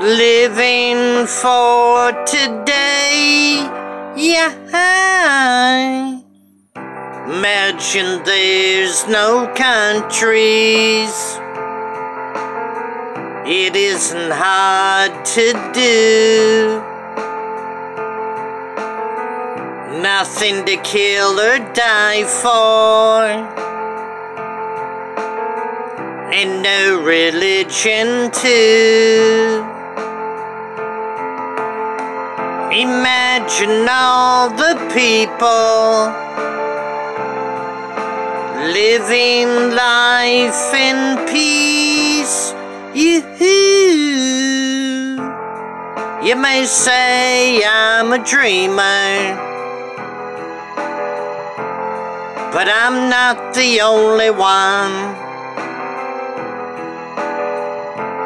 living for today. Yeah. Imagine there's no countries. It isn't hard to do. Nothing to kill or die for. And no religion too. Imagine all the people living life in peace. You, you may say I'm a dreamer, but I'm not the only one.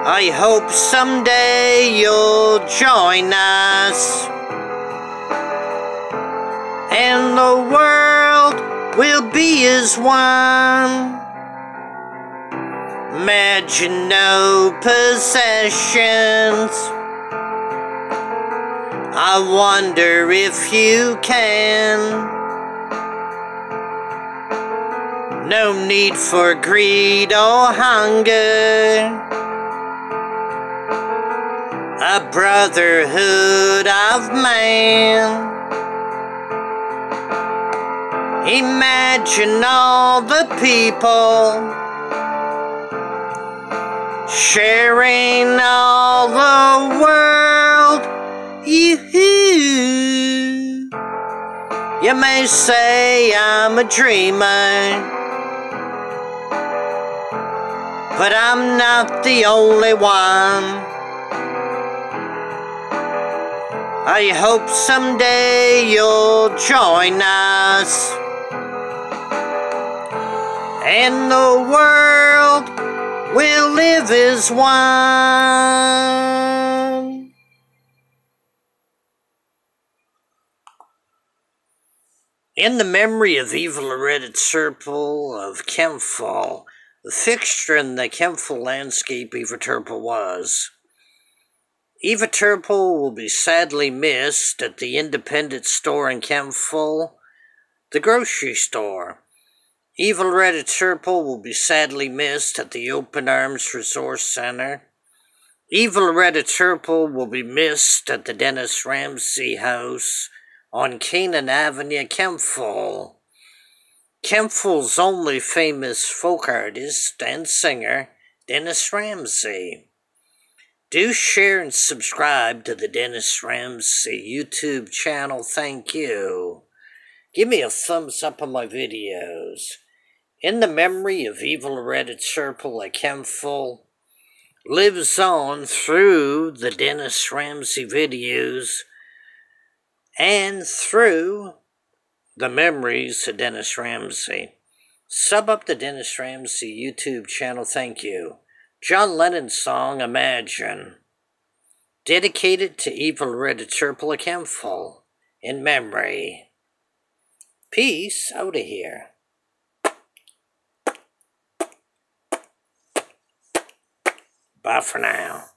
I hope someday you'll join us and the world will be as one. Imagine no possessions. I wonder if you can. No need for greed or hunger. A brotherhood of man. Imagine all the people sharing all the world. You, you may say I'm a dreamer, but I'm not the only one. I hope someday you'll join us and the world will live as one. In the memory of Eva Loretta Turple of Kempfall, the fixture in the Kempfall landscape Eva Turple was. Eva Turple will be sadly missed at the independent store in Kempfall, the grocery store, Eva Loretta Turple will be sadly missed at the Open Arms Resource Center. Eva Loretta Turple will be missed at the Dennis Ramsay House on Canaan Avenue, Kempfall. Kempfall's only famous folk artist and singer, Dennis Ramsay. Do share and subscribe to the Dennis Ramsay YouTube channel. Thank you. Give me a thumbs up on my videos. In the memory of Eva Loretta Turple, a Kempfall lives on through the Dennis Ramsay videos and through the memories of Dennis Ramsay. Sub up the Dennis Ramsay YouTube channel, thank you. John Lennon's song Imagine, dedicated to Eva Loretta Turple, a Kempfall, in memory. Peace out of here. Bye for now.